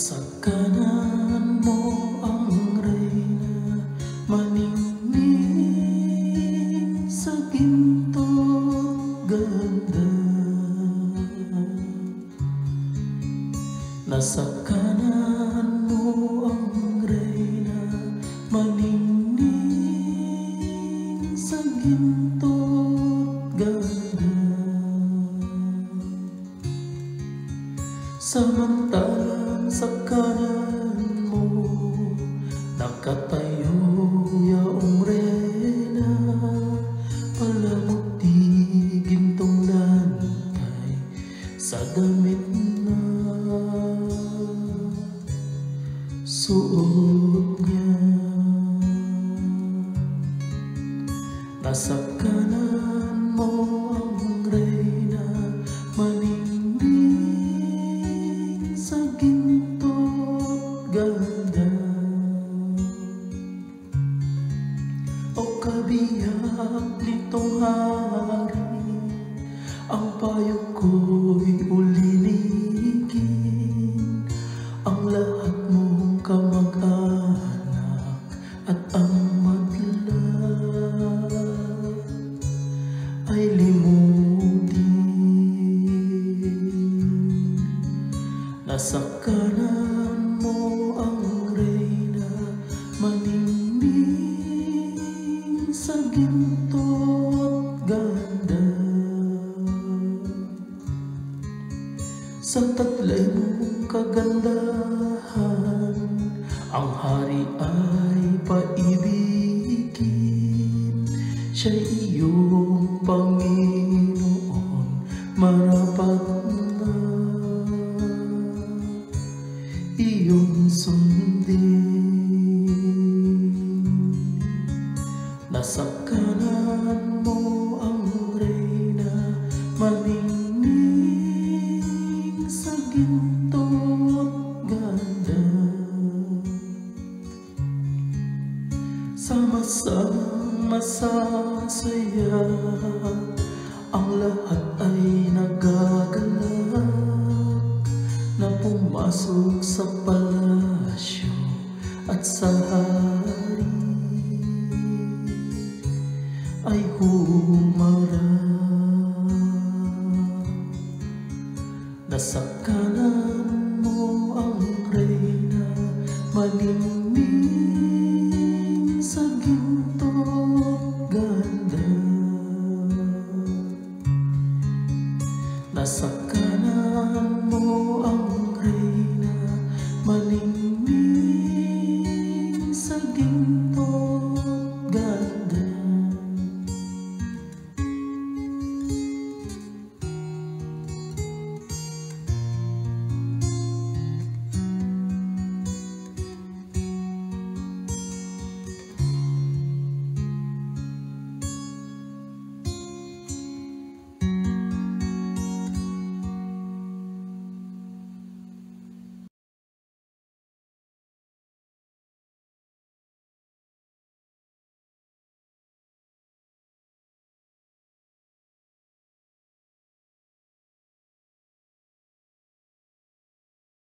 Nasa kanan mo ang reyna Maningning sa ginto ganda. Nasa kanan mo ang reyna Maningning sa ginto ganda. Samantalang suot niya. Nasa kanan mo ang reyna Maningning sa ginto ganda. O kabiyak nitong hari Ang payo ko'y Nasa kanan mo ang reyna Maningning sa ginto at ganda. Sa taglay mong kagandahan Ang hari ay paibigin Siya'y iyong Panginoon Marapat na Nasa mo ang reyna Maningning sa ginto at ganda. Sama-sama masasaya Ang lahat ay nagagalak Na pumasok sa palasyo ay humarap Nasa mo ang reyna Maniming sa ginto.